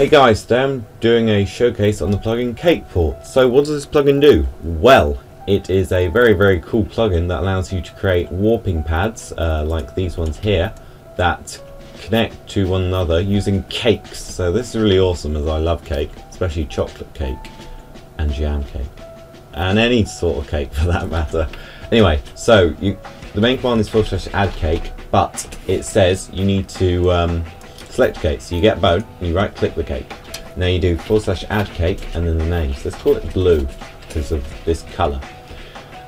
Hey guys, today I'm doing a showcase on the plugin Cakeport. So what does this plugin do? Well, it is a very very cool plugin that allows you to create warping pads uh, like these ones here that connect to one another using cakes. So this is really awesome as I love cake, especially chocolate cake and jam cake and any sort of cake for that matter. Anyway, so you, the main command is forward slash add cake, but it says you need to um, select cake. So you get and you right click the cake. Now you do forward slash add cake and then the name. So let's call it blue because of this colour.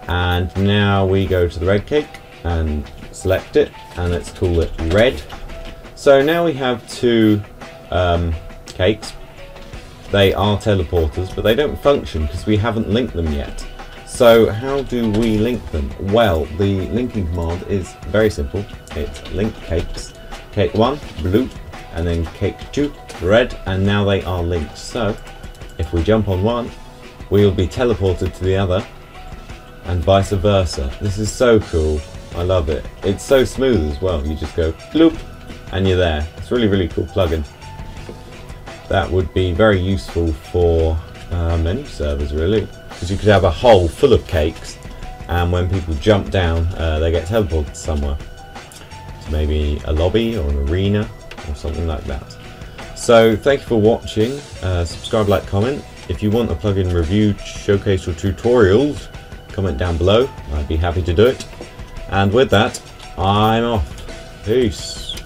And now we go to the red cake and select it and let's call it red. So now we have two um, cakes. They are teleporters, but they don't function because we haven't linked them yet. So how do we link them? Well, the linking command is very simple. It's link cakes. Cake 1, blue, and then cake 2, red, and now they are linked. So if we jump on one, we will be teleported to the other, and vice versa. This is so cool. I love it. It's so smooth as well. You just go bloop, and you're there. It's really, really cool plugin. That would be very useful for uh, many servers, really because you could have a hole full of cakes and when people jump down uh, they get teleported somewhere maybe a lobby or an arena or something like that. So thank you for watching. Uh, subscribe like comment. If you want a plugin review showcase or tutorials comment down below. I'd be happy to do it. And with that I'm off. Peace